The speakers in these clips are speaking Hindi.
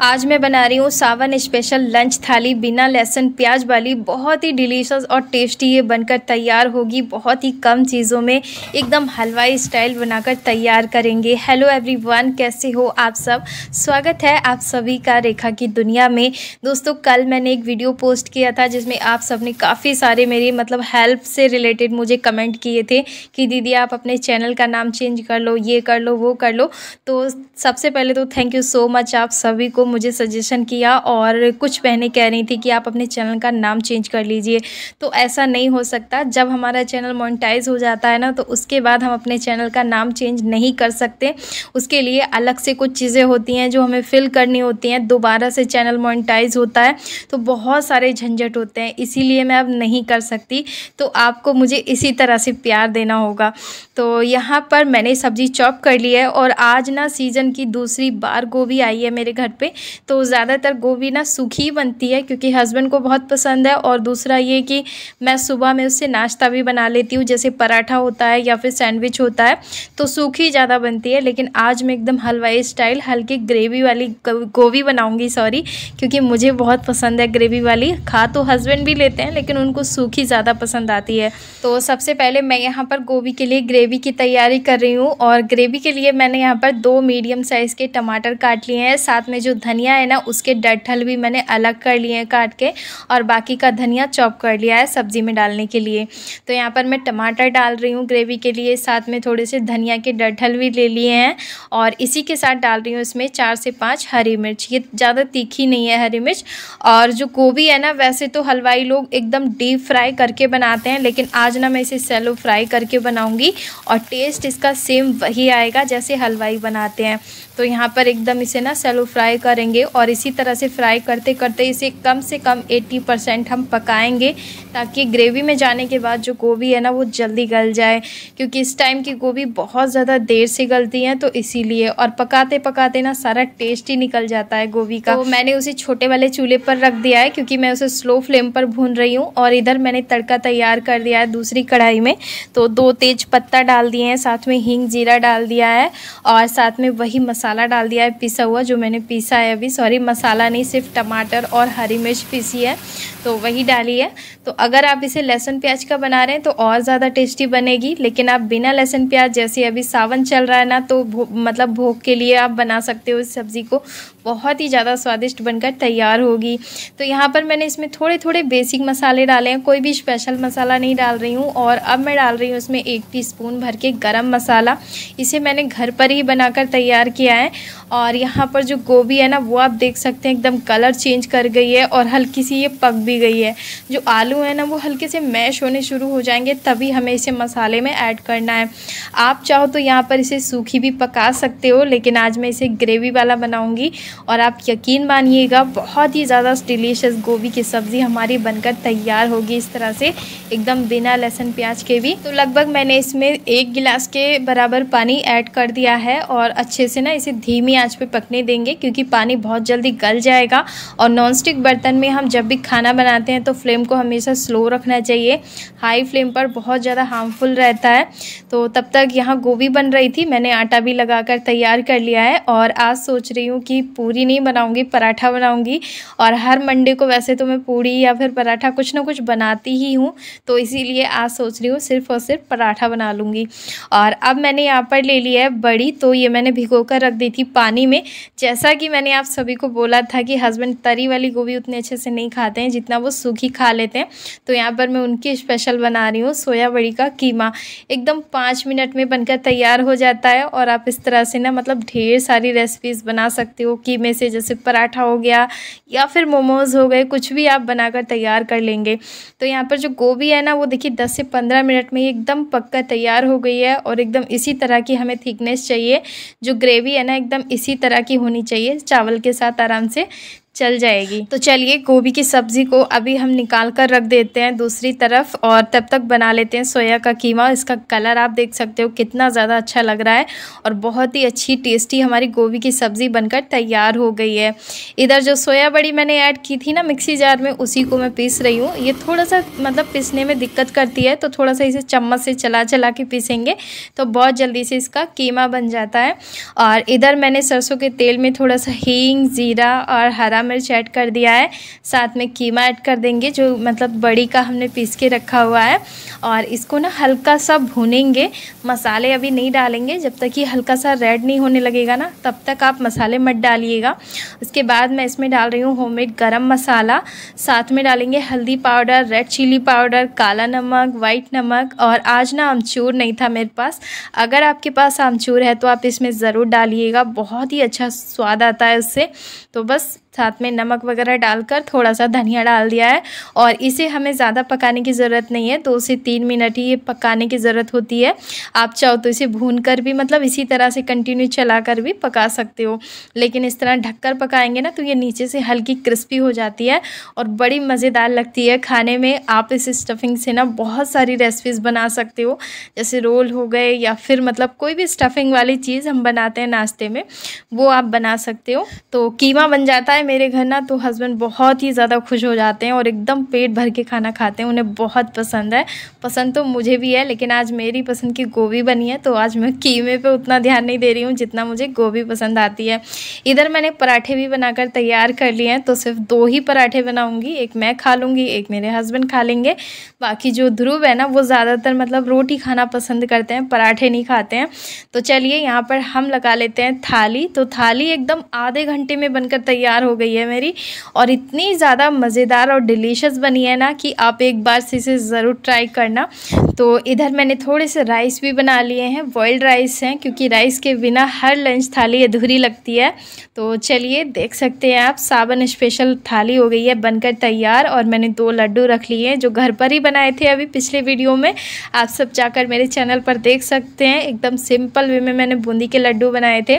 आज मैं बना रही हूँ सावन स्पेशल लंच थाली। बिना लहसुन, प्याज वाली बहुत ही डिलीशियस और टेस्टी ये बनकर तैयार होगी। बहुत ही कम चीज़ों में एकदम हलवाई स्टाइल बनाकर तैयार करेंगे। हेलो एवरीवन कैसे हो आप सब? स्वागत है आप सभी का रेखा की दुनिया में। दोस्तों, कल मैंने एक वीडियो पोस्ट किया था जिसमें आप सबने काफ़ी सारे मेरी मतलब हेल्प से रिलेटेड मुझे कमेंट किए थे कि दीदी आप अपने चैनल का नाम चेंज कर लो, ये कर लो, वो कर लो। तो सबसे पहले तो थैंक यू सो मच आप सभी को। मुझे सजेशन किया और कुछ बहनें कह रही थी कि आप अपने चैनल का नाम चेंज कर लीजिए। तो ऐसा नहीं हो सकता। जब हमारा चैनल मोनिटाइज हो जाता है ना तो उसके बाद हम अपने चैनल का नाम चेंज नहीं कर सकते। उसके लिए अलग से कुछ चीज़ें होती हैं जो हमें फिल करनी होती हैं। दोबारा से चैनल मोनिटाइज होता है तो बहुत सारे झंझट होते हैं। इसीलिए मैं अब नहीं कर सकती। तो आपको मुझे इसी तरह से प्यार देना होगा। तो यहाँ पर मैंने सब्ज़ी चॉप कर ली है और आज ना सीज़न की दूसरी बार गोभी आई है मेरे घर पे। तो ज़्यादातर गोभी ना सूखी ही बनती है क्योंकि हस्बैंड को बहुत पसंद है और दूसरा ये कि मैं सुबह में उससे नाश्ता भी बना लेती हूँ, जैसे पराठा होता है या फिर सैंडविच होता है तो सूखी ज़्यादा बनती है। लेकिन आज मैं एकदम हलवाई स्टाइल हल्की ग्रेवी वाली गोभी बनाऊँगी सॉरी क्योंकि मुझे बहुत पसंद है ग्रेवी वाली। खा तो हस्बैंड भी लेते हैं, लेकिन उनको सूखी ज़्यादा पसंद आती है। तो सबसे पहले मैं यहाँ पर गोभी के लिए ग्रेवी की तैयारी कर रही हूँ और ग्रेवी के लिए मैंने यहाँ पर दो मीडियम साइज़ के टमाटर काट लिए हैं। साथ में जो धनिया है ना, उसके डठल भी मैंने अलग कर लिए हैं काट के और बाकी का धनिया चॉप कर लिया है सब्ज़ी में डालने के लिए। तो यहाँ पर मैं टमाटर डाल रही हूँ ग्रेवी के लिए, साथ में थोड़े से धनिया के डठल भी ले लिए हैं और इसी के साथ डाल रही हूँ इसमें चार से पाँच हरी मिर्च। ये ज़्यादा तीखी नहीं है हरी मिर्च और जो गोभी है ना, वैसे तो हलवाई लोग एकदम डीप फ्राई करके बनाते हैं, लेकिन आज ना मैं इसे सेलो फ्राई करके बनाऊँगी और टेस्ट इसका सेम वही आएगा जैसे हलवाई बनाते हैं। तो यहाँ पर एकदम इसे ना सेलो फ्राई करेंगे और इसी तरह से फ्राई करते करते इसे कम से कम 80 परसेंट हम पकाएँगे ताकि ग्रेवी में जाने के बाद जो गोभी है ना वो जल्दी गल जाए। क्योंकि इस टाइम की गोभी बहुत ज़्यादा देर से गलती है तो इसीलिए और पकाते पकाते ना सारा टेस्ट ही निकल जाता है गोभी का। तो मैंने उसे छोटे वाले चूल्हे पर रख दिया है क्योंकि मैं उसे स्लो फ्लेम पर भून रही हूँ और इधर मैंने तड़का तैयार कर दिया है दूसरी कढ़ाई में। तो दो तेज पत्ता डाल दिए हैं, साथ में हींग जीरा डाल दिया है और साथ में वही मसाला डाल दिया है पिसा हुआ जो मैंने पीसा है। अभी सॉरी मसाला नहीं सिर्फ़ टमाटर और हरी मिर्च पीसी है तो वही डाली है। तो अगर आप इसे लहसुन प्याज का बना रहे हैं तो और ज़्यादा टेस्टी बनेगी लेकिन आप बिना लहसुन प्याज जैसे अभी सावन चल रहा है ना तो भो, मतलब भोग के लिए आप बना सकते हो इस सब्ज़ी को। बहुत ही ज़्यादा स्वादिष्ट बनकर तैयार होगी। तो यहाँ पर मैंने इसमें थोड़े थोड़े बेसिक मसाले डाले हैं, कोई भी स्पेशल मसाला नहीं डाल रही हूँ और अब मैं डाल रही हूँ इसमें एक टीस्पून भर के गरम मसाला। इसे मैंने घर पर ही बनाकर तैयार किया है और यहाँ पर जो गोभी है ना, वो आप देख सकते हैं एकदम कलर चेंज कर गई है और हल्की सी ये पक भी गई है। जो आलू है ना, वो हल्के से मैश होने शुरू हो जाएँगे, तभी हमें इसे मसाले में ऐड करना है। आप चाहो तो यहाँ पर इसे सूखी भी पका सकते हो, लेकिन आज मैं इसे ग्रेवी वाला बनाऊँगी और आप यकीन मानिएगा, बहुत ही ज़्यादा डिलीशियस गोभी की सब्ज़ी हमारी बनकर तैयार होगी इस तरह से, एकदम बिना लहसुन प्याज के भी। तो लगभग मैंने इसमें एक गिलास के बराबर पानी ऐड कर दिया है और अच्छे से ना इसे धीमी आँच पे पकने देंगे, क्योंकि पानी बहुत जल्दी गल जाएगा। और नॉनस्टिक बर्तन में हम जब भी खाना बनाते हैं तो फ्लेम को हमेशा स्लो रखना चाहिए। हाई फ्लेम पर बहुत ज़्यादा हार्मफुल रहता है। तो तब तक यहाँ गोभी बन रही थी, मैंने आटा भी लगा कर तैयार कर लिया है। और आज सोच रही हूँ कि पूरी नहीं बनाऊँगी, पराठा बनाऊँगी और हर मंडे को वैसे तो मैं पूड़ी या फिर पराठा कुछ ना कुछ बनाती ही हूँ तो इसीलिए आज सोच रही हूँ सिर्फ़ और सिर्फ़ पराठा बना लूँगी। और अब मैंने यहाँ पर ले लिया है बड़ी तो ये मैंने भिगो कर रख दी थी पानी में। जैसा कि मैंने आप सभी को बोला था कि हस्बैंड तरी वाली गोभी उतने अच्छे से नहीं खाते हैं, जितना वो सूखी खा लेते हैं। तो यहाँ पर मैं उनकी स्पेशल बना रही हूँ, सोया बड़ी का कीमा। एकदम पाँच मिनट में बनकर तैयार हो जाता है और आप इस तरह से ना मतलब ढेर सारी रेसिपीज़ बना सकते हो कीमे से जैसे पराठा हो गया या फिर मोमोज़ हो गए, कुछ भी आप बनाकर तैयार कर लेंगे। तो यहाँ पर जो गोभी है ना, वो देखिए दस से पंद्रह मिनट में एकदम पक्का तैयार हो गई है और एकदम इसी तरह की हमें थिकनेस चाहिए। जो ग्रेवी है ना, एकदम इसी तरह की होनी चाहिए, चावल के साथ आराम से। चल जाएगी। तो चलिए, गोभी की सब्ज़ी को अभी हम निकाल कर रख देते हैं दूसरी तरफ़ और तब तक बना लेते हैं सोया का कीमा। इसका कलर आप देख सकते हो, कितना ज़्यादा अच्छा लग रहा है और बहुत ही अच्छी टेस्टी हमारी गोभी की सब्ज़ी बनकर तैयार हो गई है। इधर जो सोया बड़ी मैंने ऐड की थी ना मिक्सी जार में, उसी को मैं पीस रही हूँ। ये थोड़ा सा मतलब पीसने में दिक्कत करती है तो थोड़ा सा इसे चम्मच से चला चला के पीसेंगे तो बहुत जल्दी से इसका कीमा बन जाता है। और इधर मैंने सरसों के तेल में थोड़ा सा हींग, ज़ीरा और हरा मिर्च ऐड कर दिया है। साथ में कीमा ऐड कर देंगे, जो मतलब बड़ी का हमने पीस के रखा हुआ है। और इसको ना हल्का सा भूनेंगे। मसाले अभी नहीं डालेंगे, जब तक ये हल्का सा रेड नहीं होने लगेगा ना, तब तक आप मसाले मत डालिएगा। उसके बाद मैं इसमें डाल रही हूँ होममेड गरम मसाला। साथ में डालेंगे हल्दी पाउडर रेड चिली पाउडर, काला नमक वाइट नमक। और आज ना आमचूर नहीं था मेरे पास। अगर आपके पास आमचूर है तो आप इसमें ज़रूर डालिएगा। बहुत ही अच्छा स्वाद आता है उससे। तो बस साथ में नमक वगैरह डालकर थोड़ा सा धनिया डाल दिया है और इसे हमें ज़्यादा पकाने की ज़रूरत नहीं है, दो से तीन मिनट ही ये पकाने की ज़रूरत होती है। आप चाहो तो इसे भून कर भी मतलब इसी तरह से कंटिन्यू चला कर भी पका सकते हो। लेकिन इस तरह ढककर पकाएँगे ना तो ये नीचे से हल्की क्रिस्पी हो जाती है और बड़ी मज़ेदार लगती है। खाने में आप इस स्टफिंग से ना बहुत सारी रेसिपीज़ बना सकते हो, जैसे रोल हो गए या फिर मतलब कोई भी स्टफिंग वाली चीज़ हम बनाते हैं नाश्ते में, वो आप बना सकते हो। तो कीमा बन जाता है मेरे घर ना तो हस्बैंड बहुत ही ज़्यादा खुश हो जाते हैं और एकदम पेट भर के खाना खाते हैं। उन्हें बहुत पसंद है। पसंद तो मुझे भी है, लेकिन आज मेरी पसंद की गोभी बनी है तो आज मैं कीमे पे उतना ध्यान नहीं दे रही हूँ जितना मुझे गोभी पसंद आती है। इधर मैंने पराठे भी बनाकर तैयार कर लिए हैं तो सिर्फ़ दो ही पराठे बनाऊँगी, एक मैं खा लूँगी, एक मेरे हस्बैंड खा लेंगे। बाकी जो ध्रुव है ना, वो ज़्यादातर मतलब रोटी खाना पसंद करते हैं, पराठे नहीं खाते हैं। तो चलिए, यहाँ पर हम लगा लेते हैं थाली। तो थाली एकदम आधे घंटे में बनकर तैयार हो गई है मेरी। और इतनी ज़्यादा मज़ेदार और डिलीशियस बनी है ना कि आप एक बार से इसे ज़रूर ट्राई करना। तो इधर मैंने थोड़े से राइस भी बना लिए हैं बॉयल्ड राइस हैं, क्योंकि राइस के बिना हर लंच थाली अधूरी लगती है। तो चलिए देख सकते हैं आप, सावन स्पेशल थाली हो गई है, बनकर तैयार। और मैंने दो लड्डू रख लिए हैं, जो घर पर ही बनाए थे अभी पिछले वीडियो में। आप सब जाकर मेरे चैनल पर देख सकते हैं, एकदम सिंपल वे में मैंने बूंदी के लड्डू बनाए थे।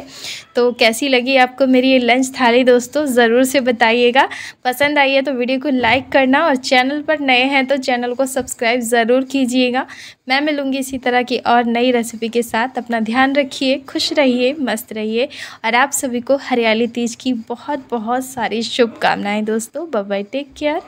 तो कैसी लगी आपको मेरी ये लंच थाली दोस्तों? ज़रूर से बताइएगा। पसंद आई है तो वीडियो को लाइक करना और चैनल पर नए हैं तो चैनल को सब्सक्राइब ज़रूर कीजिएगा। मैं मिलूँगी इसी तरह की और नई रेसिपी के साथ। अपना ध्यान रखिए, खुश रहिए, मस्त रहिए और आप सभी को हरियाली तीज की बहुत बहुत सारी शुभकामनाएँ। दोस्तों बाय टेक केयर